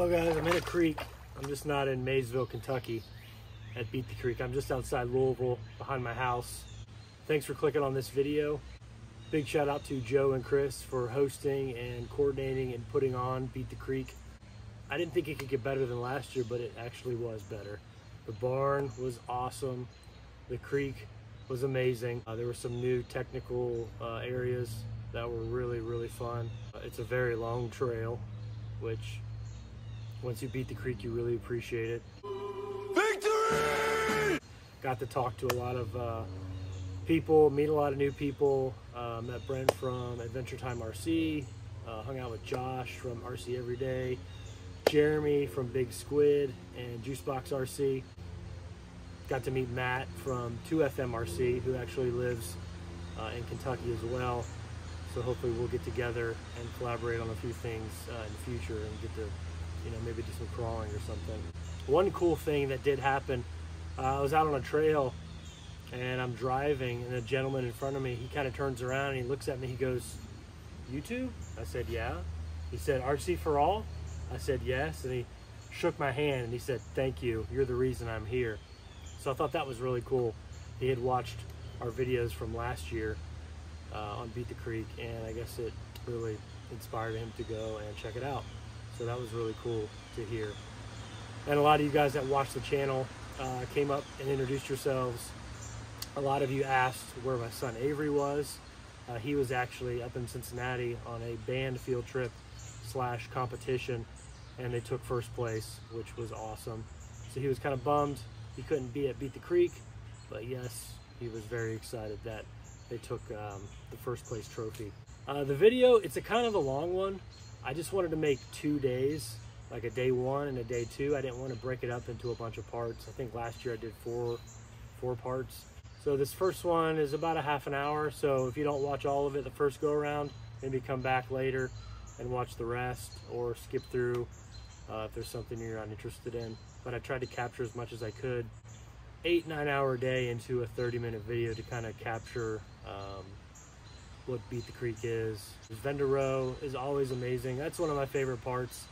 Well, guys, I'm in a creek. I'm just not in Maysville, Kentucky at Beat the Creek. I'm just outside Louisville behind my house. Thanks for clicking on this video. Big shout out to Joe and Chris for hosting and coordinating and putting on Beat the Creek. I didn't think it could get better than last year, but it actually was better. The barn was awesome. The creek was amazing. Uh, there were some new technical uh, areas that were really, really fun. Uh, it's a very long trail, which once you beat the creek, you really appreciate it. Victory! Got to talk to a lot of uh, people, meet a lot of new people. Uh, met Brent from Adventure Time RC, uh, hung out with Josh from RC Every Day, Jeremy from Big Squid and Juicebox RC. Got to meet Matt from 2FMRC, who actually lives uh, in Kentucky as well. So hopefully we'll get together and collaborate on a few things uh, in the future and get to, you know, maybe do some crawling or something. One cool thing that did happen, uh, I was out on a trail and I'm driving and a gentleman in front of me, he kind of turns around and he looks at me, he goes, YouTube? I said, yeah. He said, RC for all? I said, yes. And he shook my hand and he said, thank you. You're the reason I'm here. So I thought that was really cool. He had watched our videos from last year uh, on Beat the Creek, and I guess it really inspired him to go and check it out. So that was really cool to hear. And a lot of you guys that watched the channel uh, came up and introduced yourselves. A lot of you asked where my son Avery was. Uh, he was actually up in Cincinnati on a band field trip slash competition, and they took first place, which was awesome. So he was kind of bummed he couldn't be at Beat the Creek, but yes, he was very excited that they took um, the first place trophy. Uh, the video, it's a kind of a long one. I just wanted to make two days, like a day one and a day two. I didn't want to break it up into a bunch of parts. I think last year I did four, four parts. So this first one is about a half an hour. So if you don't watch all of it the first go around, maybe come back later and watch the rest or skip through uh, if there's something you're not interested in but I tried to capture as much as I could. Eight, nine hour day into a 30 minute video to kind of capture um, what Beat the Creek is. Vendor Row is always amazing. That's one of my favorite parts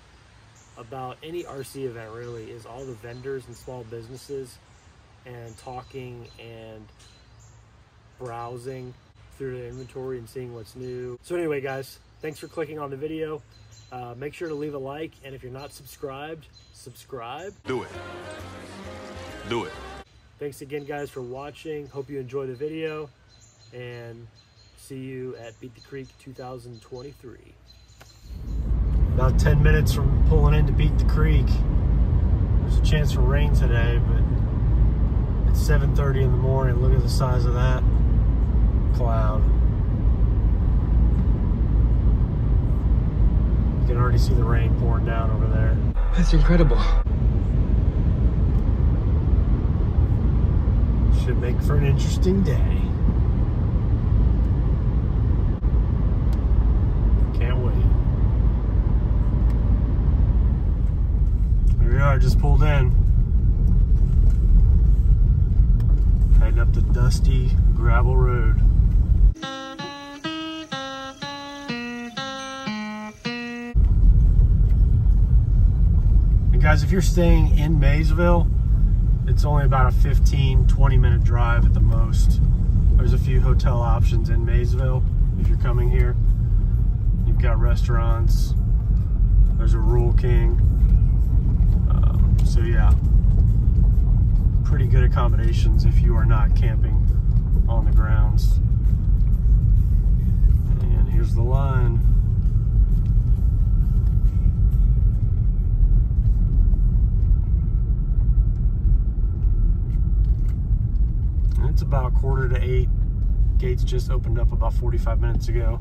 about any RC event really is all the vendors and small businesses and talking and browsing through the inventory and seeing what's new. So anyway, guys, thanks for clicking on the video. Uh, make sure to leave a like, and if you're not subscribed, subscribe. Do it. Do it. Thanks again, guys, for watching. Hope you enjoy the video, and see you at Beat the Creek 2023. About 10 minutes from pulling in to Beat the Creek. There's a chance for rain today, but it's 7.30 in the morning. Look at the size of that cloud. You can already see the rain pouring down over there. That's incredible. Should make for an interesting day. Can't wait. Just pulled in. Heading up the dusty gravel road. guys, if you're staying in Maysville, it's only about a 15, 20 minute drive at the most. There's a few hotel options in Maysville if you're coming here. You've got restaurants. There's a Rule King. So yeah, pretty good accommodations if you are not camping on the grounds. And here's the line. It's about a quarter to eight. Gates just opened up about 45 minutes ago.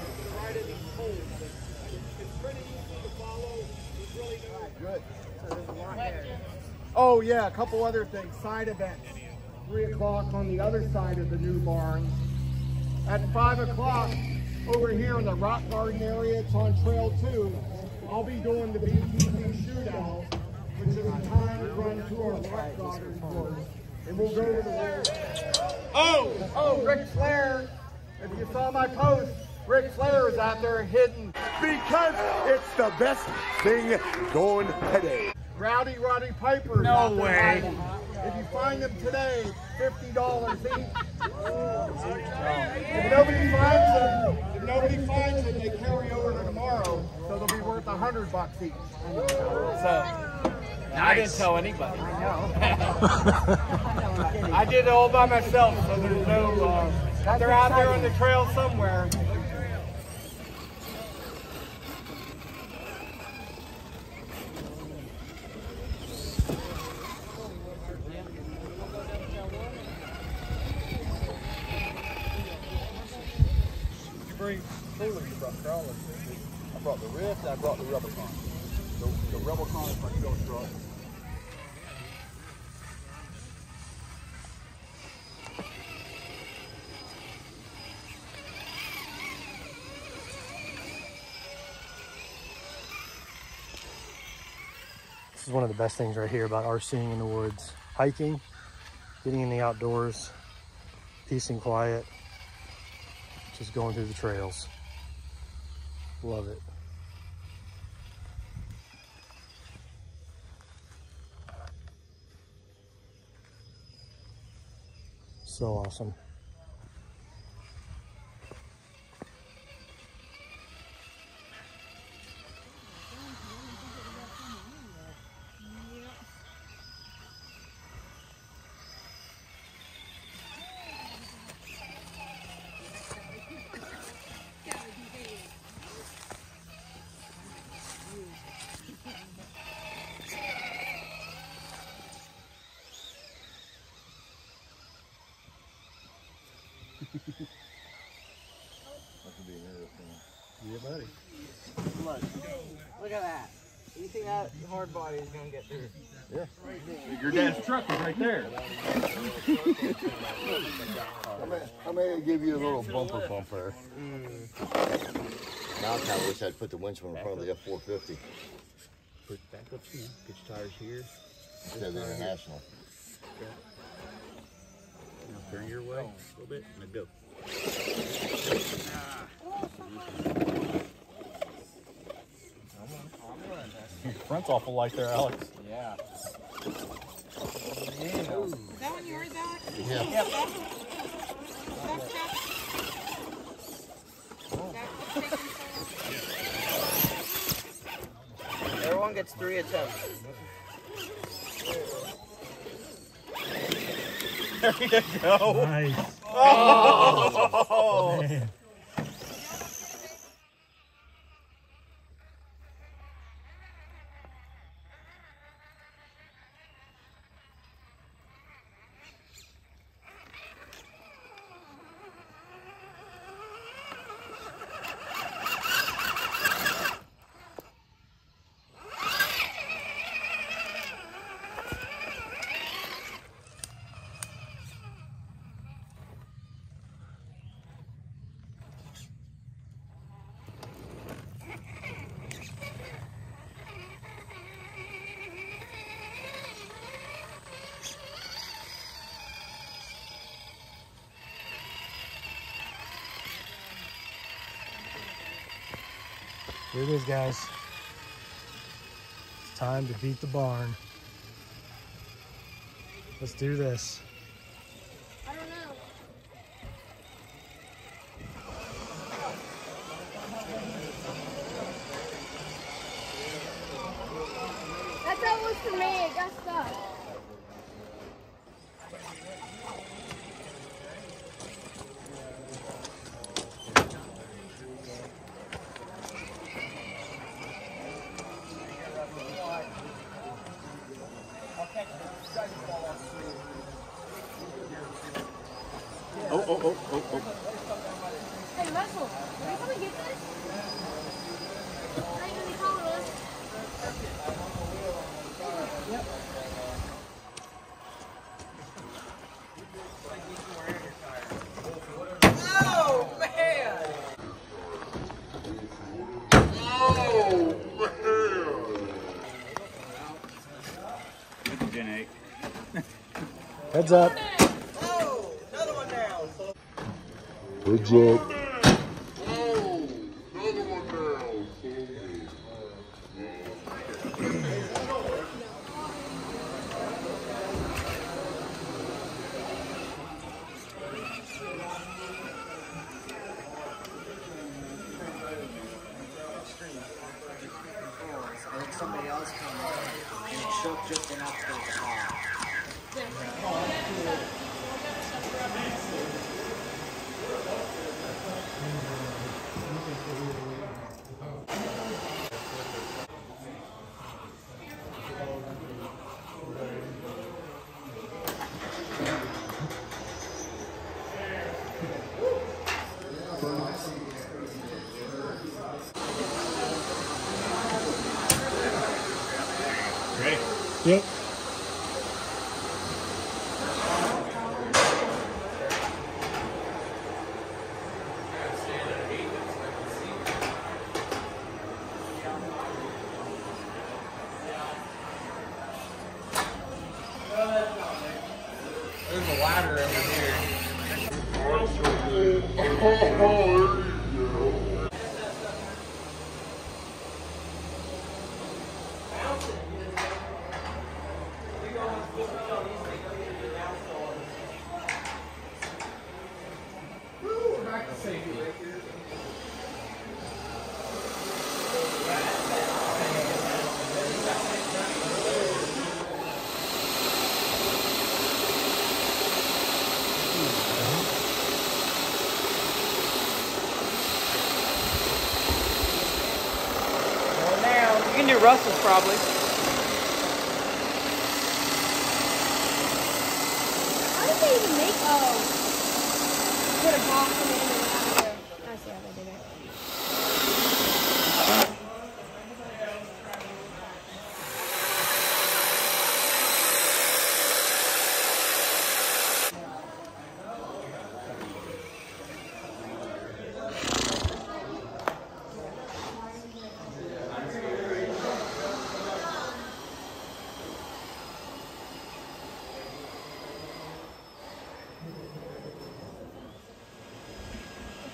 Oh yeah, a couple other things. Side events. Three o'clock on the other side of the new barn. At five o'clock over here in the rock garden area, it's on trail two. I'll be doing the BTC shootout, which is a time run to our rock garden course. And we'll go to the Oh, oh, Ric Flair. If you saw my post, Ric Flair is out there hidden. Because it's the best thing going today. Rowdy Roddy Piper. No way. If you find them today, fifty dollars each. If nobody finds them, if nobody finds them, they carry over to tomorrow, so they'll be worth a hundred bucks each. So, I didn't tell anybody. I know. I did it all by myself, so there's no. Uh, they're out there on the trail somewhere. you bring food, you brought crawlers. I I brought the Rubicon. The, the Rubicon is my truck. This is one of the best things right here about RCing in the woods. Hiking, getting in the outdoors, peace and quiet, just going through the trails. Love it. So awesome. Look at that. You think that hard body is gonna get through? Your dad's truck is right there. I may, I may give you a little bumper pump there. Mm. Now I kind of wish I'd put the winch in front of the F-450. Push back up here. Get your tires here. Instead of the International. Now turn your way a little bit and then go. Your front's awful light there, Alex. Yeah. Is that one yours, Alex? Yeah. Yep. That's that. That's taking so Everyone gets three attempts. Nice. Oh. Oh, man. Here it is, guys. It's time to beat the barn. Let's do this. I don't know. That's how it was for me. It got stuck. Oh, oh, oh, oh, oh. Hey, Russell, are you coming get this? Are you gonna be calling us? Heads up. Heads up. Russell's probably. How did they even make? Oh, put a box in and out of there. I see how they did it.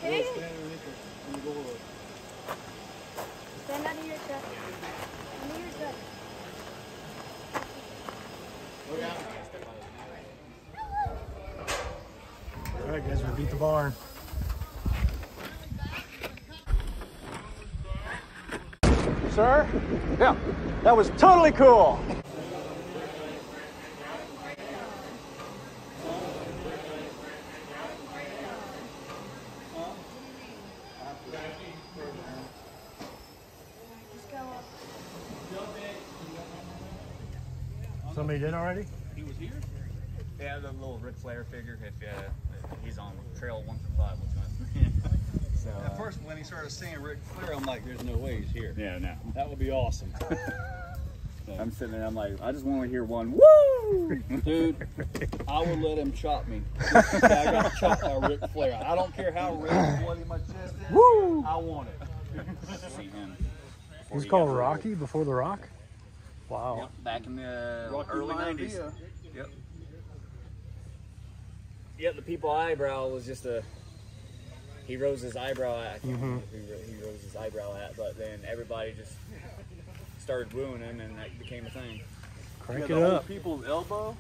Okay. Stand under your truck. Under your truck. All right, guys, we beat the barn. Sir? Yeah, that was totally cool. Just go up. Somebody did already? He was here? Yeah, the little Ric Flair figure. If uh, he's on trail one for five, which one? so, uh, At first, when he started seeing Ric Flair, I'm like, there's no way he's here. yeah, no. That would be awesome. I'm sitting there. I'm like, I just want to hear one. Woo! Dude, I would let him chop me. I got chopped by Ric Flair. I don't care how red and bloody my chest is. Woo! I want it. See him. He's called Rocky before the Rock. Wow. Yep, back in the uh, Rocky early Maivia. '90s. Yep. Yep. The people eyebrow was just a. He rose his eyebrow at. I can't remember who he rose his eyebrow at, but then everybody just started wooing him, and that became a thing. Crank yeah, it the whole up. people's elbow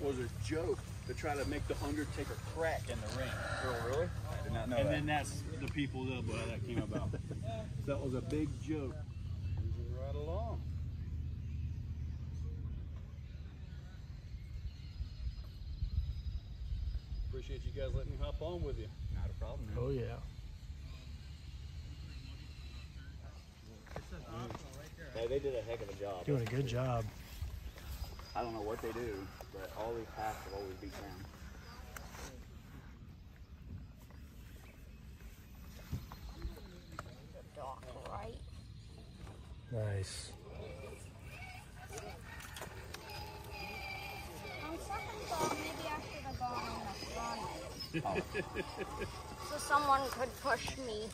was a joke to try to make the Undertaker crack in the ring. Oh, really? I did not know And that. then that's the people's elbow how that came about. that was a big joke. Moving right along. Appreciate you guys letting me hop on with you. not a problem. man. Oh yeah. Yeah, they did a heck of a job. Doing a good job. I don't know what they do, but all these paths have always beat them. Dock, right? Nice. On second maybe I should have gone in the front. so someone could push me.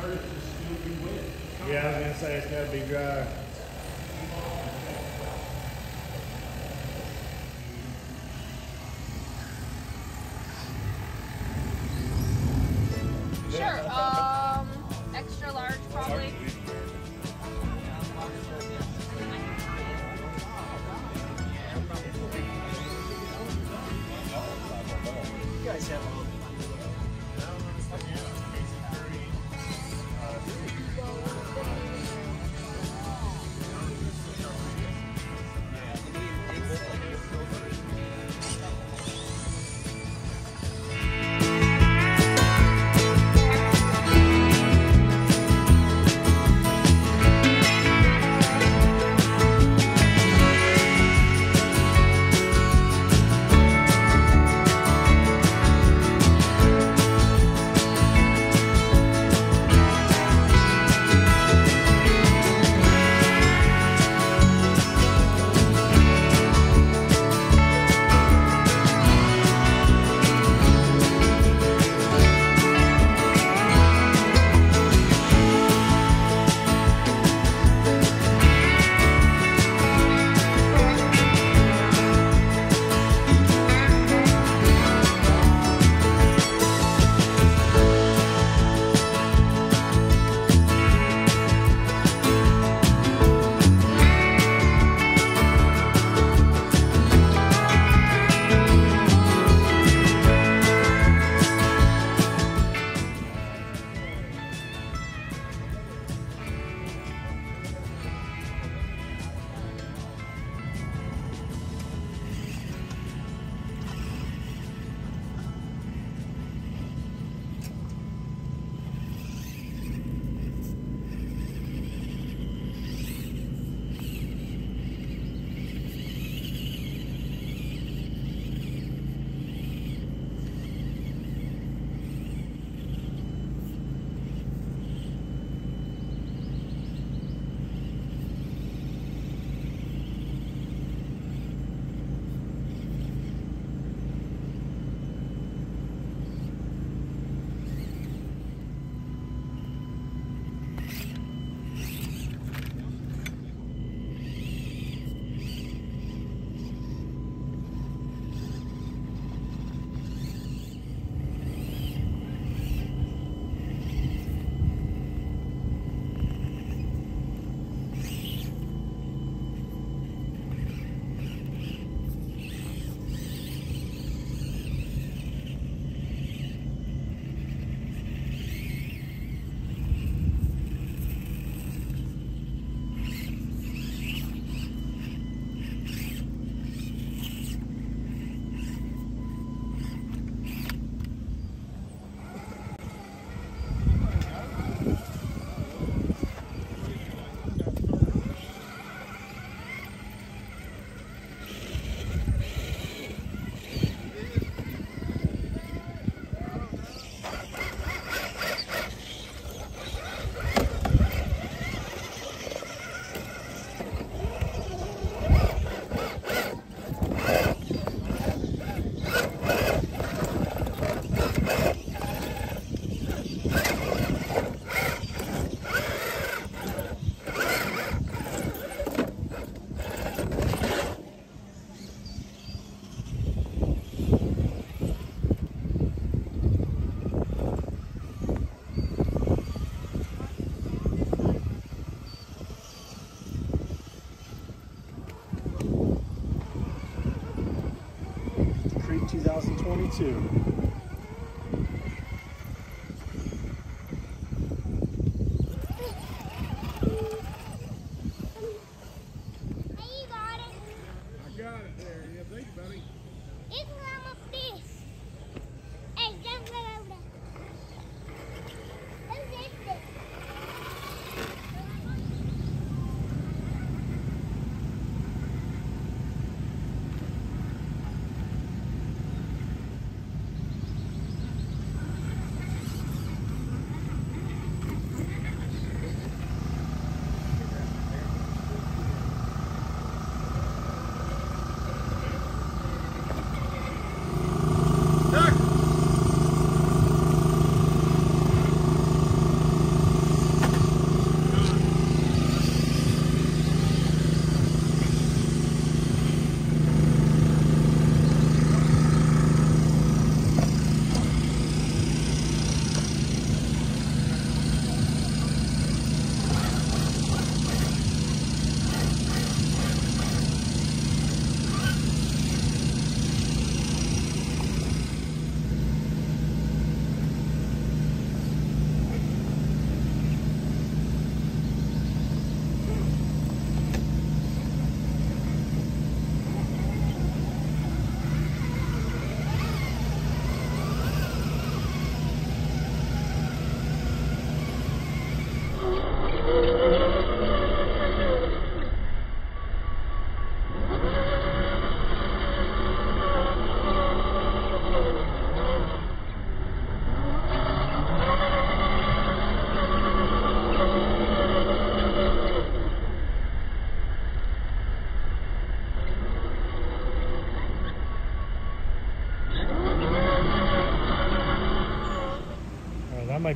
third should still be wet. Yeah, I was gonna say it's gotta be dry. too.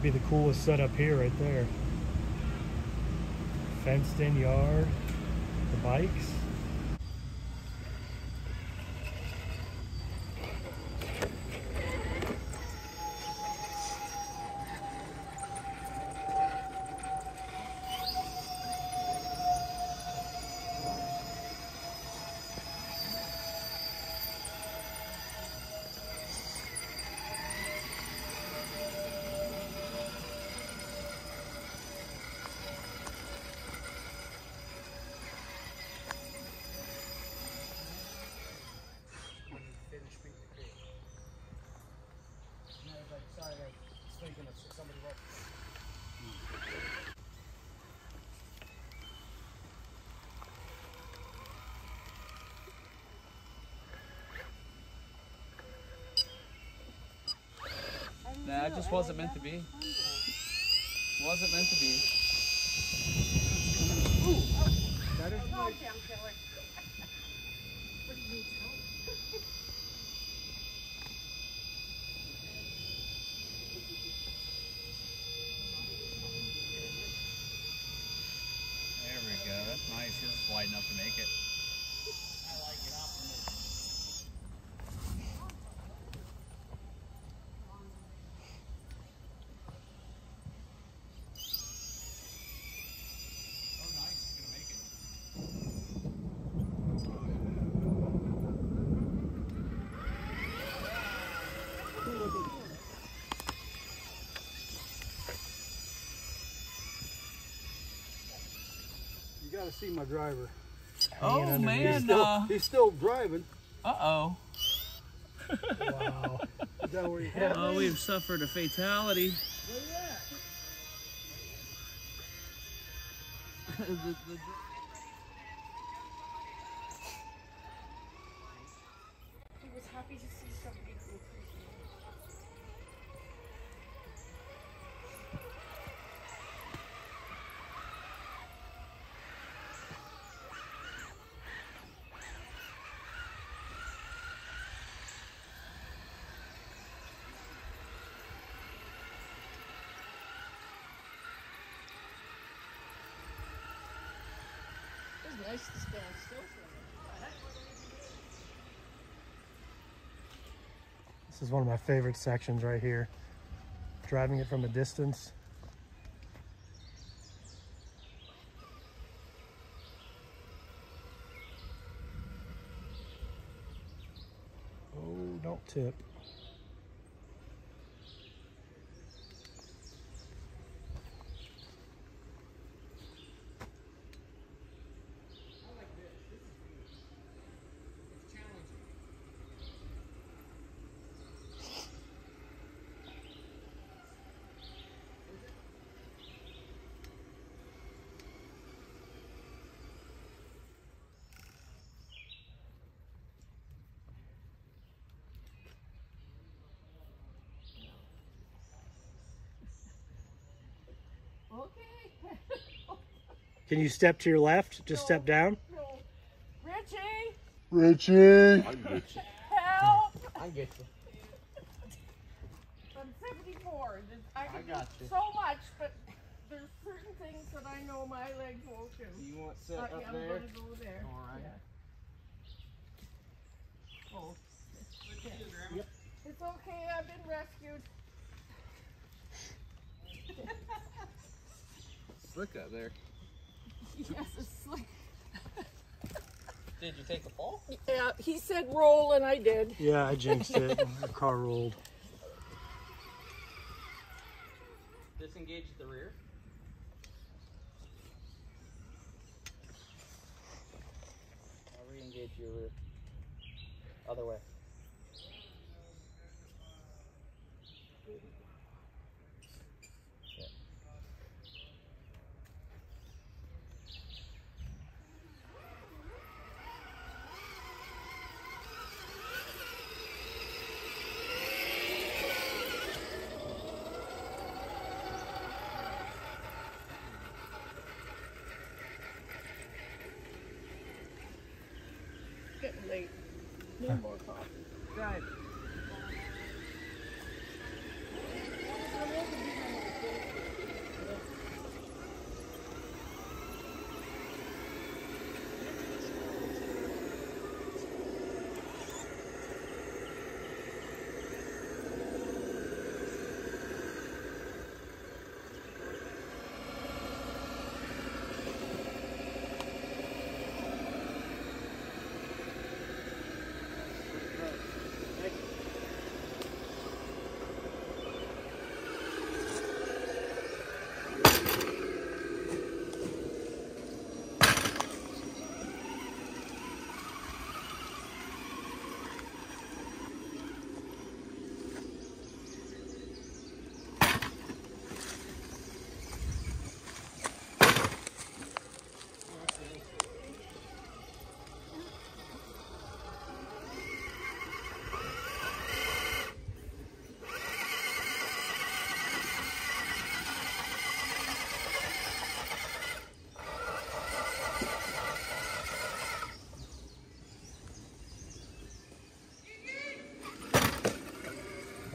Might be the coolest setup here, right there. Fenced in yard, the bikes. Nah, it just wasn't meant to be. Wasn't meant to be. There make it. You gotta see my driver. Oh He's man, still, uh, he's still driving. uh oh. Wow. Is that where you have Oh, we've suffered a fatality. The- the- He nice to stand still for. This is one of my favorite sections right here. Driving it from a distance. Oh, don't tip. Okay. Can you step to your left? Just step down? No. Richie, Richie. help! I get you. I'm 74. I can got do you. so much, but there's certain things that I know my legs won't do. You want to sit Uh, up yeah, I'm there? gonna go there. All right. Yeah. Oh. Yep. It's okay. I've been rescued. Slick up there. yes, it's slick. Did you take a fall? Yeah, he said roll, and I did. Yeah, I jinxed it. The car rolled. Disengage the rear. I'll re-engage your rear. Other way.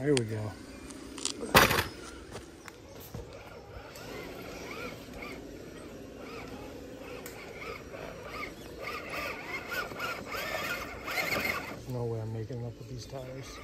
There we go. No way I'm making up with these tires.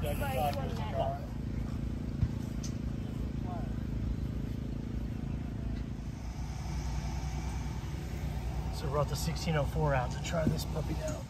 So we brought the 1604 out to oh try this puppy out.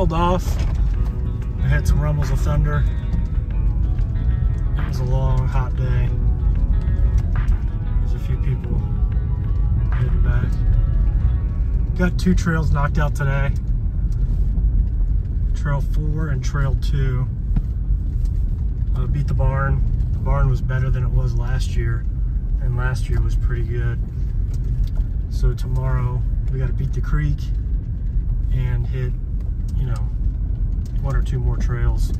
Held off. I had some rumbles of thunder. It was a long, hot day. There's a few people heading back. Got two trails knocked out today. Trail 4 and Trail 2. Uh, beat the barn. The barn was better than it was last year, and last year was pretty good. So tomorrow we got to beat the creek and hit, you know, one or two more trails